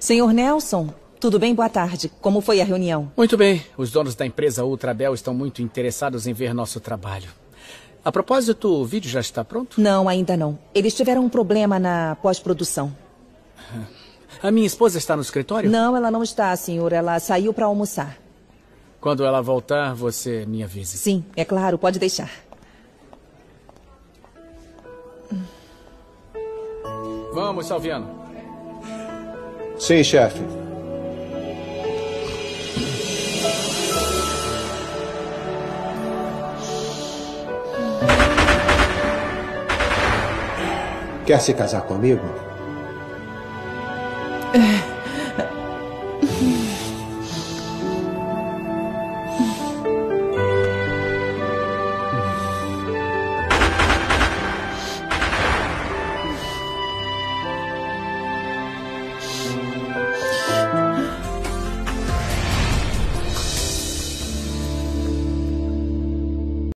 Senhor Nelson, tudo bem? Boa tarde. Como foi a reunião? Muito bem. Os donos da empresa Ultrabel estão muito interessados em ver nosso trabalho. A propósito, o vídeo já está pronto? Não, ainda não. Eles tiveram um problema na pós-produção. A minha esposa está no escritório? Não, ela não está, senhor. Ela saiu para almoçar. Quando ela voltar, você me avise. Sim, é claro, pode deixar. Vamos, Salviano. Sim, chefe. Quer se casar comigo? É.